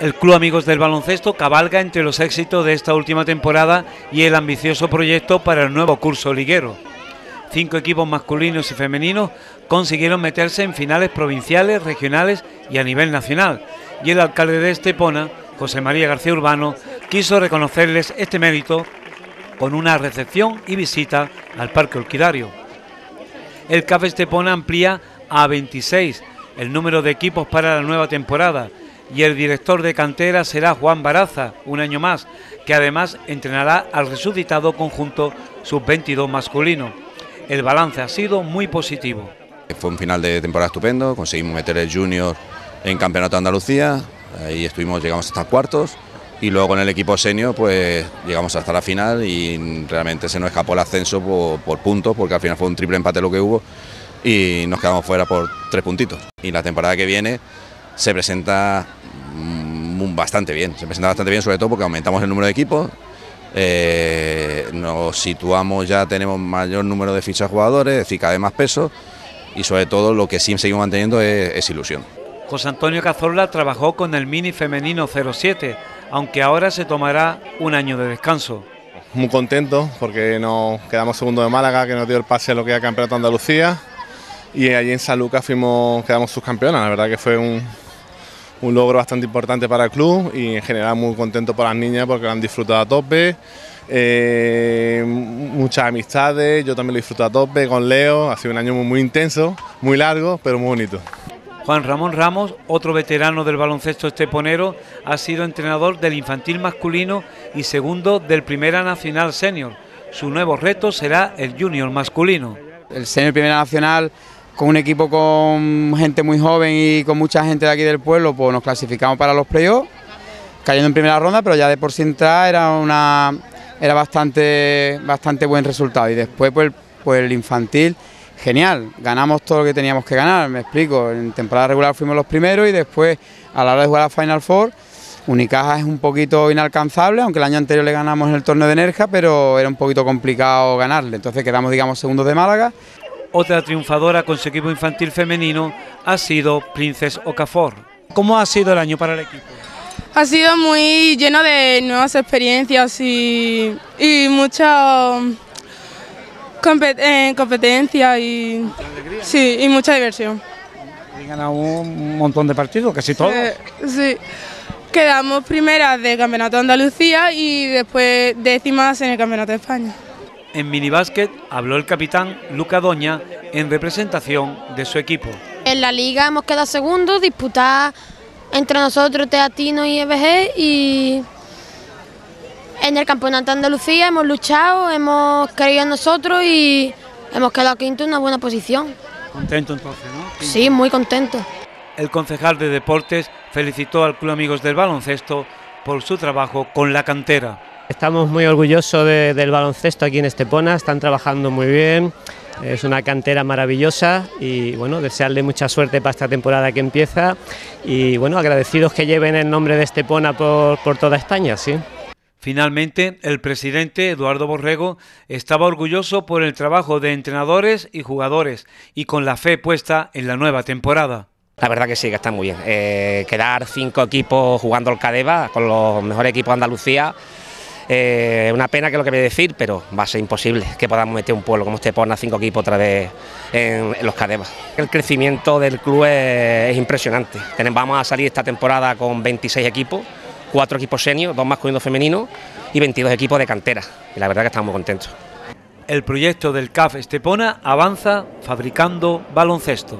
El Club Amigos del Baloncesto cabalga entre los éxitos de esta última temporada y el ambicioso proyecto para el nuevo curso liguero. Cinco equipos masculinos y femeninos consiguieron meterse en finales provinciales, regionales y a nivel nacional. Y el alcalde de Estepona, José María García Urbano, quiso reconocerles este mérito con una recepción y visita al Parque Orquidario. El CAF Estepona amplía a 26 el número de equipos para la nueva temporada y el director de cantera será Juan Baraza, un año más, que además entrenará al resucitado conjunto sub-22 masculino. El balance ha sido muy positivo. Fue un final de temporada estupendo, conseguimos meter el junior en Campeonato de Andalucía, ahí estuvimos, llegamos hasta cuartos y luego con el equipo senior pues llegamos hasta la final y realmente se nos escapó el ascenso por, puntos porque al final fue un triple empate lo que hubo y nos quedamos fuera por tres puntitos. Y la temporada que viene se presenta bastante bien, se presenta bastante bien sobre todo porque aumentamos el número de equipos, eh, nos situamos ya, tenemos mayor número de fichas jugadores, es decir, cada vez más peso y sobre todo lo que sí seguimos manteniendo es, ilusión. José Antonio Cazorla trabajó con el Mini Femenino 07, aunque ahora se tomará un año de descanso. Muy contento porque nos quedamos segundo de Málaga, que nos dio el pase a lo que era Campeonato Andalucía y allí en San Lucas fuimos, quedamos subcampeonas, la verdad que fue un, un logro bastante importante para el club y en general muy contento por las niñas porque lo han disfrutado a tope. Eh, muchas amistades, yo también lo disfruto a tope con Leo, ha sido un año muy, intenso, muy largo, pero muy bonito. Juan Ramón Ramos, otro veterano del baloncesto esteponero, ha sido entrenador del infantil masculino y segundo del Primera Nacional Senior. Su nuevo reto será el junior masculino. El Senior Primera Nacional con un equipo con gente muy joven y con mucha gente de aquí del pueblo, pues nos clasificamos para los playoffs, cayendo en primera ronda, pero ya de por sí entrar era una era bastante bastante buen resultado. Y después pues, pues el infantil genial, ganamos todo lo que teníamos que ganar, me explico, en temporada regular fuimos los primeros y después a la hora de jugar a Final Four Unicaja es un poquito inalcanzable, aunque el año anterior le ganamos en el torneo de Nerja, pero era un poquito complicado ganarle, entonces quedamos digamos segundos de Málaga otra triunfadora con su equipo infantil femenino ha sido Princess Okafor. ¿Cómo ha sido el año para el equipo? Ha sido muy lleno de nuevas experiencias y, y mucha eh, competencia y, sí, y mucha diversión. Y ganado un montón de partidos, casi todos. sí, quedamos primeras de Campeonato de Andalucía y después décimas en el Campeonato de España. En minibásquet habló el capitán Luca Doña en representación de su equipo. En la liga hemos quedado segundos, disputar entre nosotros Teatino y EBG y en el campeonato de Andalucía hemos luchado, hemos creído en nosotros y hemos quedado quinto en una buena posición. Contento entonces, ¿no? Sí, muy contento. El concejal de deportes felicitó al Club Amigos del Baloncesto por su trabajo con la cantera. Estamos muy orgullosos del baloncesto aquí en Estepona, están trabajando muy bien, es una cantera maravillosa y bueno, desearle mucha suerte para esta temporada que empieza y bueno, agradecidos que lleven el nombre de Estepona por, por toda España, sí. Finalmente, el presidente Eduardo Borrego estaba orgulloso por el trabajo de entrenadores y jugadores y con la fe puesta en la nueva temporada. La verdad que sí, que está muy bien. Eh, quedar cinco equipos jugando el Cadeva con los mejores equipos de Andalucía eh, una pena que lo que voy a decir, pero va a ser imposible que podamos meter un pueblo como este a cinco equipos otra vez en, los Cadevas. El crecimiento del club es, impresionante. vamos a salir esta temporada con 26 equipos, cuatro equipos senior, dos masculinos femeninos y 22 equipos de cantera. Y la verdad que estamos muy contentos. El proyecto del CAF Estepona avanza fabricando baloncesto.